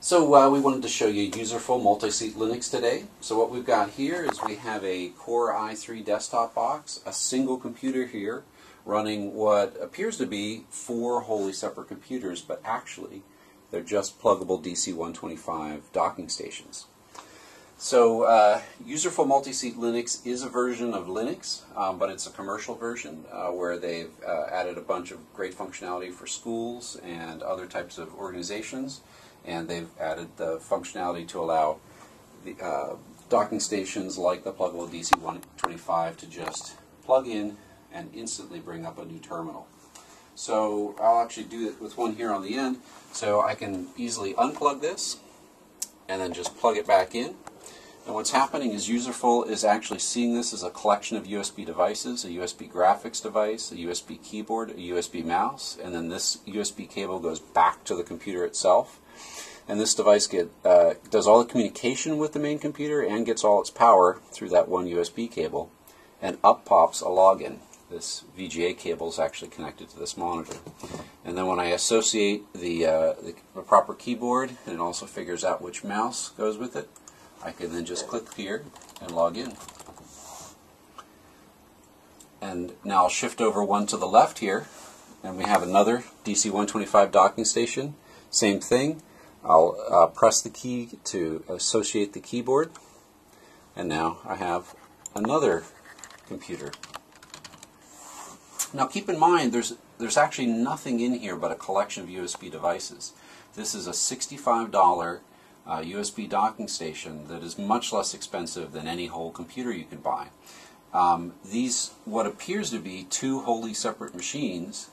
So uh, we wanted to show you userful multi-seat Linux today. So what we've got here is we have a Core i3 desktop box, a single computer here running what appears to be four wholly separate computers, but actually they're just Plugable DC-125 docking stations. So uh, userful multi-seat Linux is a version of Linux, um, but it's a commercial version uh, where they've uh, added a bunch of great functionality for schools and other types of organizations and they've added the functionality to allow the uh, docking stations like the Plugable DC-125 to just plug in and instantly bring up a new terminal. So I'll actually do it with one here on the end so I can easily unplug this and then just plug it back in. And what's happening is Userful is actually seeing this as a collection of USB devices, a USB graphics device, a USB keyboard, a USB mouse, and then this USB cable goes back to the computer itself and this device get, uh, does all the communication with the main computer and gets all its power through that one USB cable. And up pops a login. This VGA cable is actually connected to this monitor. And then when I associate the, uh, the, the proper keyboard, and it also figures out which mouse goes with it, I can then just click here and log in. And now I'll shift over one to the left here, and we have another DC-125 docking station. Same thing, I'll uh, press the key to associate the keyboard and now I have another computer. Now keep in mind there's there's actually nothing in here but a collection of USB devices. This is a $65 uh, USB docking station that is much less expensive than any whole computer you can buy. Um, these, what appears to be two wholly separate machines,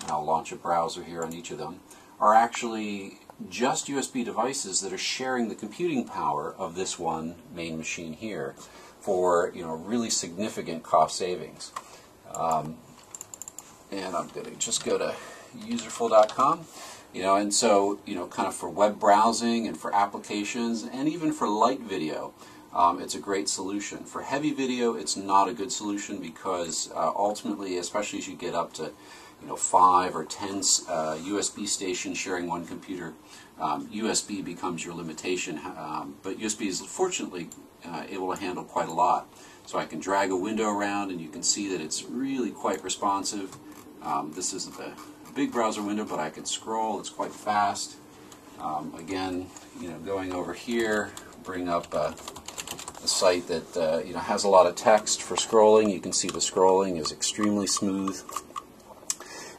and I'll launch a browser here on each of them, are actually just USB devices that are sharing the computing power of this one main machine here for you know really significant cost savings. Um, and I'm going to just go to userful.com. You know, and so you know, kind of for web browsing and for applications, and even for light video, um, it's a great solution. For heavy video, it's not a good solution because uh, ultimately, especially as you get up to you know, five or ten uh, USB stations sharing one computer, um, USB becomes your limitation. Um, but USB is fortunately uh, able to handle quite a lot. So I can drag a window around and you can see that it's really quite responsive. Um, this isn't a big browser window, but I can scroll. It's quite fast. Um, again, you know, going over here, bring up a, a site that uh, you know has a lot of text for scrolling. You can see the scrolling is extremely smooth.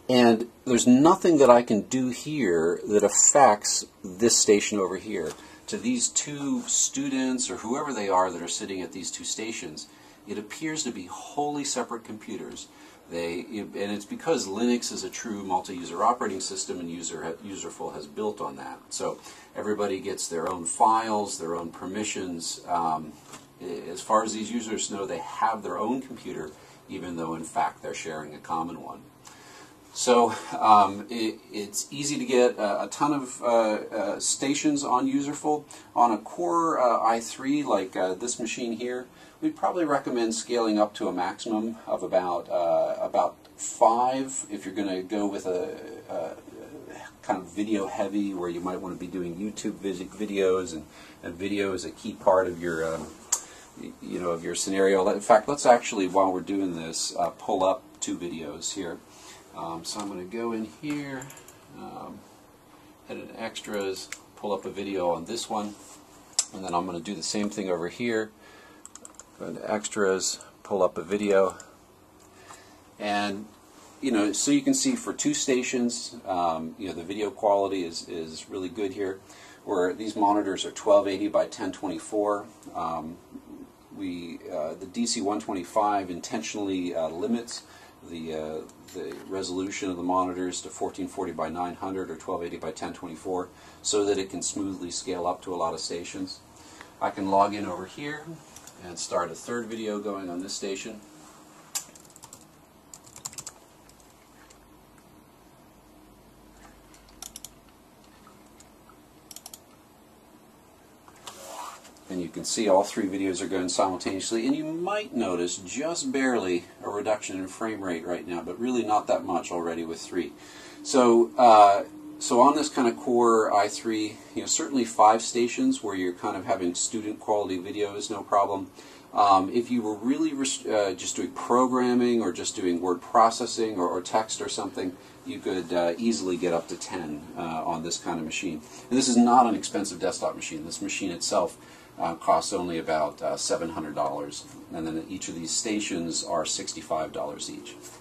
And there's nothing that I can do here that affects this station over here. To these two students or whoever they are that are sitting at these two stations, it appears to be wholly separate computers. They, and it's because Linux is a true multi-user operating system and user, Userful has built on that. So everybody gets their own files, their own permissions. Um, as far as these users know, they have their own computer, even though in fact they're sharing a common one. So um, it, it's easy to get a, a ton of uh, uh, stations on Userful. On a Core uh, i3 like uh, this machine here, we'd probably recommend scaling up to a maximum of about uh, about five if you're going to go with a, a, kind of video heavy where you might want to be doing YouTube videos and, and video is a key part of your um, you know of your scenario. In fact, let's actually while we're doing this uh, pull up two videos here. Um, so I'm going to go in here, um, edit extras, pull up a video on this one, and then I'm going to do the same thing over here. Go into extras, pull up a video, and you know, so you can see for two stations, um, you know, the video quality is, is really good here. Where these monitors are 1280 by 1024. Um, we uh, the DC125 intentionally uh, limits the, uh, the resolution of the monitors to 1440 by 900 or 1280 by 1024 so that it can smoothly scale up to a lot of stations. I can log in over here and start a third video going on this station. And you can see all three videos are going simultaneously and you might notice just barely a reduction in frame rate right now but really not that much already with three so uh, So on this kind of core i3, you know, certainly five stations where you're kind of having student quality video is no problem. Um, if you were really uh, just doing programming or just doing word processing or, or text or something, you could uh, easily get up to 10 uh, on this kind of machine. And this is not an expensive desktop machine. This machine itself uh, costs only about uh, $700, and then each of these stations are $65 each.